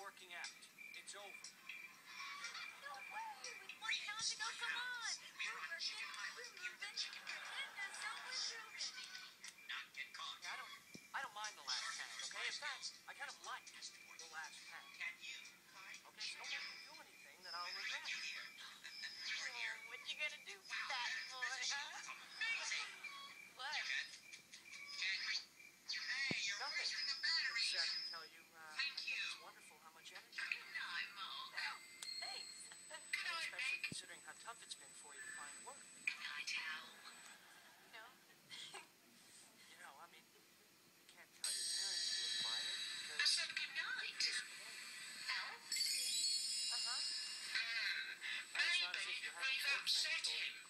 working out. It's over. No way! With one pound to go, come on! We're working, we're moving, we're letting ourselves we're grooving. Not get caught. Yeah, I don't, I don't mind the last pound, okay? In fact, I kind of like the last pound. Can you? Okay, so don't have to do anything that I'll regret. oh, what you gonna do, wow, fat boy, huh? Amazing! What? Hey, you're Nothing. wasting the batteries! Except upset him.